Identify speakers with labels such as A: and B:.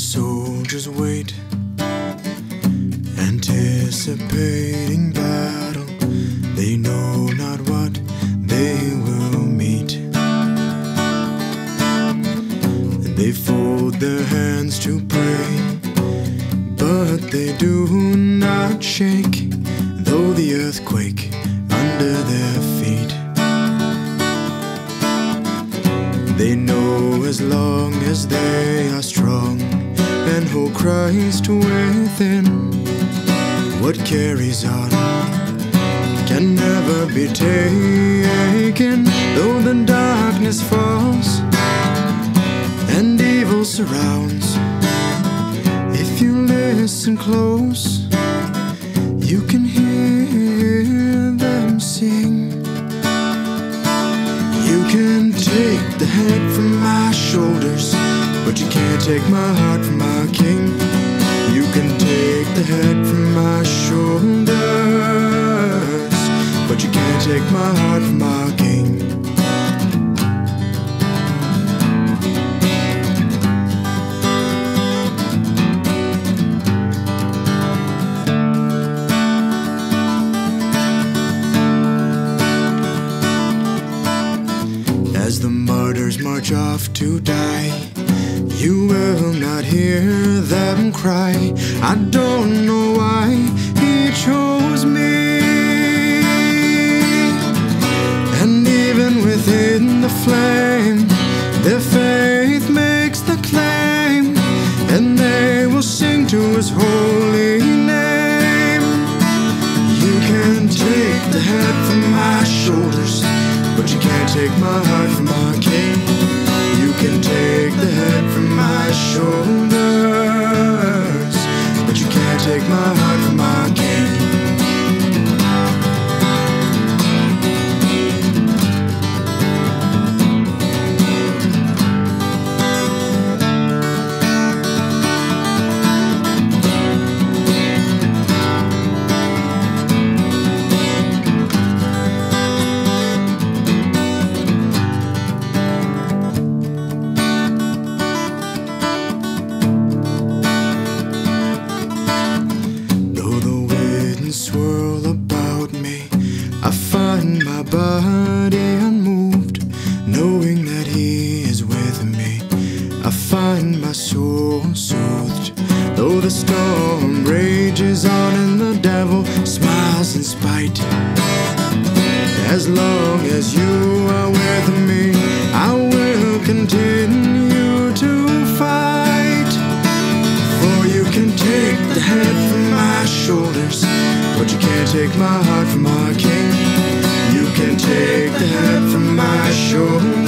A: soldiers wait, anticipating battle. They know not what they will meet. And they fold their hands to pray, but they do not shake, though the earthquake under their feet. They know as long as they are strong and hold Christ within, what carries on can never be taken, though the darkness falls and evil surrounds. If you listen close, you can hear them sing. You can take the head from my shoulders, but you can't take my heart from the head from my shoulders, but you can't take my heart from my king. As the martyrs march off to die, you will not hear them cry. I don't know why he chose me. And even within the flame, their faith makes the claim, and they will sing to his holy name. You can take the head from my shoulders, but you can't take my heart from my king. You can take the head from my shoulders, on and the devil smiles in spite. As long as you are with me, I will continue to fight. For you can take the head from my shoulders, but you can't take my heart from my king. You can take the head from my shoulders,